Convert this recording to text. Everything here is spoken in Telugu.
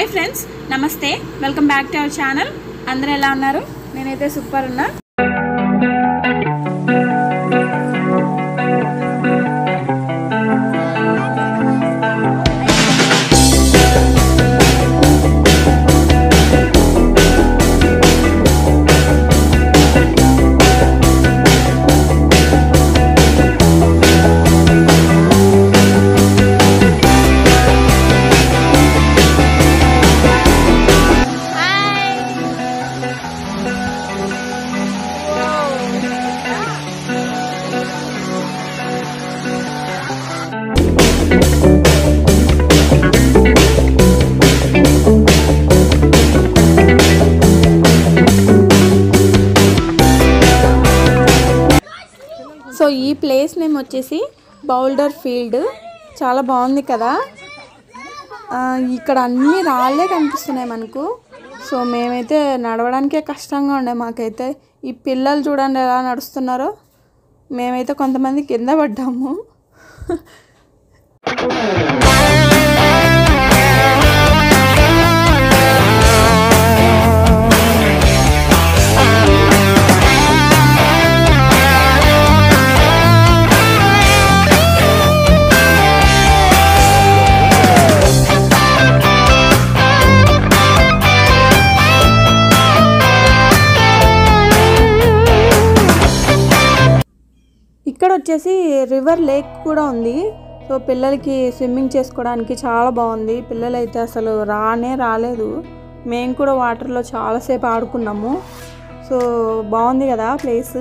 హాయ్ ఫ్రెండ్స్ నమస్తే. Welcome back to our channel. అందరూ ఎలా ఉన్నారు? నేనైతే సూపర్ ఉన్నా. సో ఈ ప్లేస్ నేమ్ వచ్చేసి బౌల్డర్ ఫీల్డ్. చాలా బాగుంది కదా? ఇక్కడ అన్ని రాళ్ళే కనిపిస్తున్నాయి మనకు. సో మేమైతే నడవడానికే కష్టంగా ఉండే మాకైతే. ఈ పిల్లలు చూడండి ఎలా నడుస్తున్నారో. మేమైతే కొంతమంది కింద పడ్డాము. ఇక్కడ వచ్చేసి రివర్ లేక్ కూడా ఉంది. సో పిల్లలకి స్విమ్మింగ్ చేసుకోవడానికి చాలా బాగుంది. పిల్లలైతే అసలు రానే రాలేదు. మేము కూడా వాటర్లో చాలాసేపు ఆడుకున్నాము. సో బాగుంది కదా ప్లేస్.